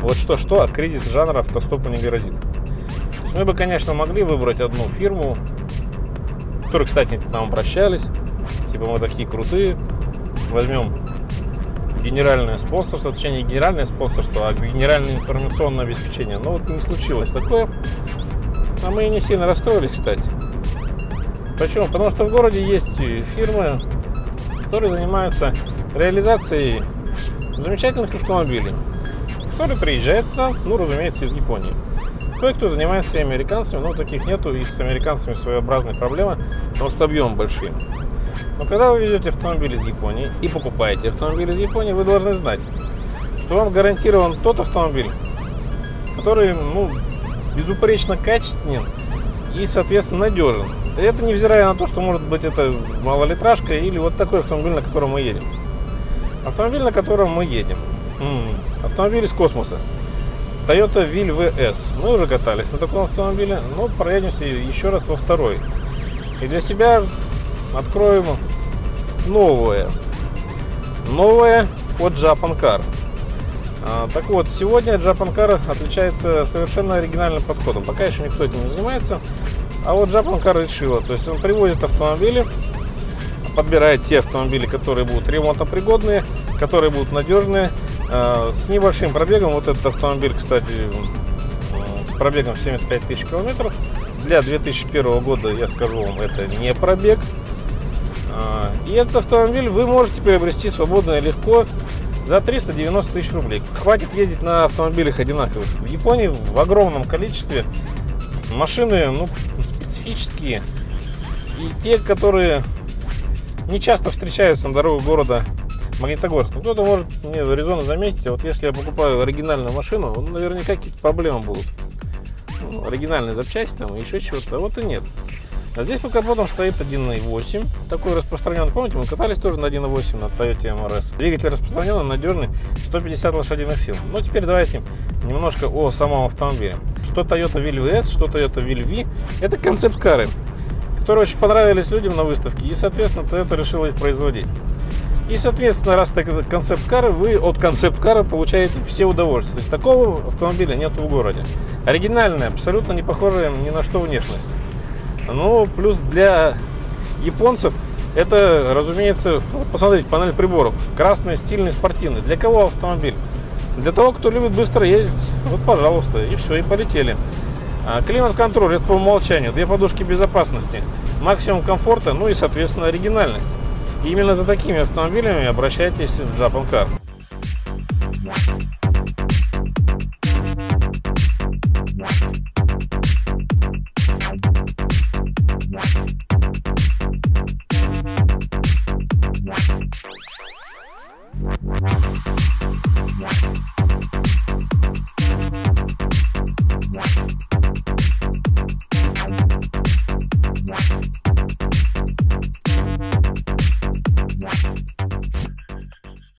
Вот что-что, а кризис жанра автостопу не грозит. Мы бы, конечно, могли выбрать одну фирму, которые, кстати, к нам обращались. Типа мы такие крутые. Возьмем генеральное спонсорство, точнее не генеральное спонсорство, а генеральное информационное обеспечение. Но вот не случилось такое. А мы не сильно расстроились, кстати. Почему? Потому что в городе есть фирмы, которые занимаются реализацией замечательных автомобилей, которые приезжают к нам, ну, разумеется, из Японии. Кое-кто занимается и американцами, но таких нету, и с американцами своеобразная проблема, потому что объемы большие. Но когда вы везете автомобиль из Японии и покупаете автомобиль из Японии, вы должны знать, что вам гарантирован тот автомобиль, который, ну, безупречно качественен и, соответственно, надежен. Это невзирая на то, что может быть это малолитражка или вот такой автомобиль, на котором мы едем. Автомобиль, на котором мы едем. М-м, автомобиль из космоса. Toyota Will VS. Мы уже катались на таком автомобиле, но проедемся еще раз во второй. И для себя откроем новое. Новое от Japan Car. А, так вот, сегодня Japan Car отличается совершенно оригинальным подходом. Пока еще никто этим не занимается. А вот Japan Car решила. То есть он привозит автомобили, подбирает те автомобили, которые будут ремонтопригодные, которые будут надежные, с небольшим пробегом. Вот этот автомобиль, кстати, с пробегом 75 тысяч километров. Для 2001 года, я скажу вам, это не пробег. А, и этот автомобиль вы можете приобрести свободно и легко за 390 тысяч рублей. Хватит ездить на автомобилях одинаковых. В Японии в огромном количестве машины ну, специфические. И те, которые не часто встречаются на дорогах города Магнитогорск. Кто-то может мне резонно заметить, а вот если я покупаю оригинальную машину, ну, наверняка какие-то проблемы будут. Ну, оригинальные запчасти там, еще чего-то, а вот и нет. А здесь под капотом стоит 1.8, такой распространенный. Помните, мы катались тоже на 1.8 на Toyota MRS. Двигатель распространенный, надежный, 150 лошадиных сил. Ну, теперь давайте немножко о самом автомобиле. Что Toyota Will VS, что Toyota Will V. Это концепт-кары, которые очень понравились людям на выставке. И, соответственно, Toyota решила их производить. И, соответственно, раз это концепт-кары, вы от концепт-кара получаете все удовольствия. То есть такого автомобиля нет в городе. Оригинальная, абсолютно не похожая ни на что внешность. Ну, плюс для японцев это, разумеется, посмотрите, панель приборов. Красный, стильный, спортивный. Для кого автомобиль? Для того, кто любит быстро ездить, вот, пожалуйста, и все, и полетели. А, климат-контроль, это по умолчанию. Две подушки безопасности, максимум комфорта, ну и, соответственно, оригинальность. Именно за такими автомобилями обращайтесь в Japan Car.